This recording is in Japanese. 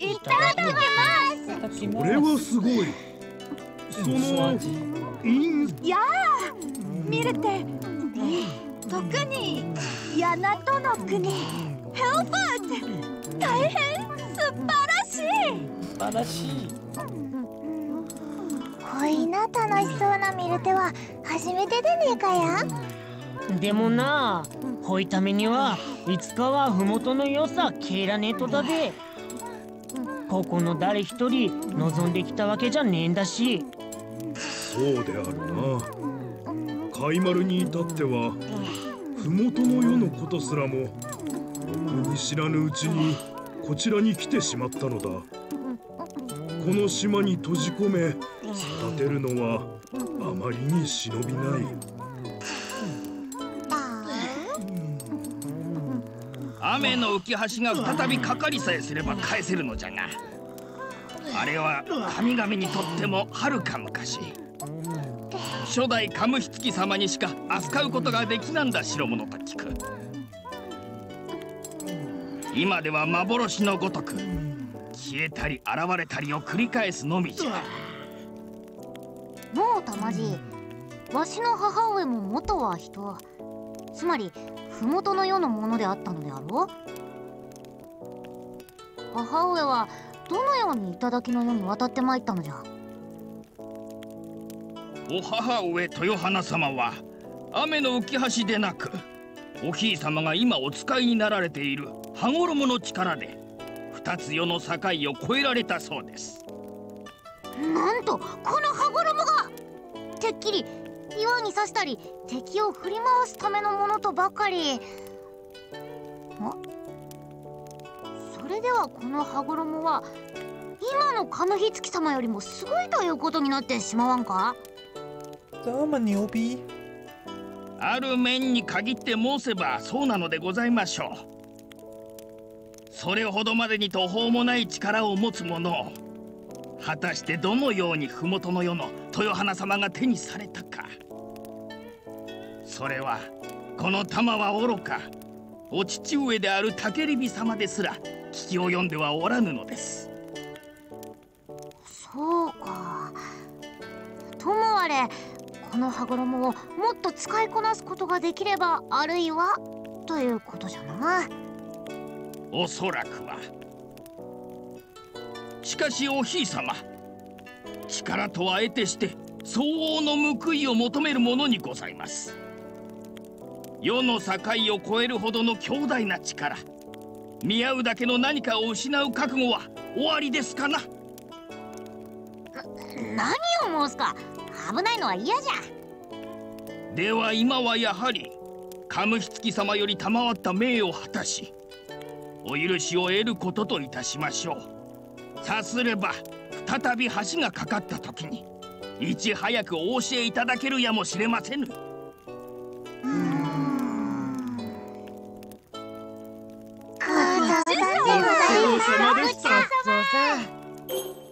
いただきます。これはすごい。そのインやあ見れて特にヤナトの国。ヘルファー大変素晴らしい。素晴らしい。こいな楽しそうなミルテは初めてでねえかや。でもなほいためにはいつかは麓の良さケイラネートだでここの誰一人望んできたわけじゃねえんだし。そうであるな。海丸に至っては麓の世のことすらもろくに知らぬうちにこちらに来てしまったのだ。この島に閉じ込め育てるのはあまりに忍びない。雨の浮き橋が再びかかりさえすれば返せるのじゃがあれは神々にとってもはるか昔。初代カムヒツキ様にしか扱うことができなんだ代物と聞く。今では幻のごとく消えたり現れたりを繰り返すのみじゃ。もうたまじわしの母上も元は人。つまり麓の世のものであったのであろう？母上はどのように頂の世に渡ってまいったのじゃ？お母上豊花様は雨の浮き橋でなくおひい様が今お使いになられている羽衣の力で二つ世の境を越えられたそうです。なんとこの羽衣が！てっきり岩に刺したり敵を振り回すためのものとばかり。あ？それではこの羽衣は今のカムヒツキ様よりもすごいということになってしまわんか？どうもニョビ。ある面に限って申せばそうなのでございましょう。それほどまでに途方もない力を持つ者を果たしてどのように麓の世の豊花様が手にされたかそれはこの玉は愚か。お父上である竹リ様ですら聞き及んではおらぬのです。そうか。ともあれこの羽衣をもっと使いこなすことができればあるいはということじゃな。おそらくは。しかしおひい様力とは得てして相応の報いを求めるものにございます世の境を越えるほどの強大な力。見合うだけの何かを失う覚悟は終わりですかな。何を申すか。危ないのは嫌じゃ。では今はやはりカムヒツキ様より賜った命を果たしお許しを得ることといたしましょう。さすれば再び橋がかかった時にいち早くお教えいただけるやもしれませぬ様でした。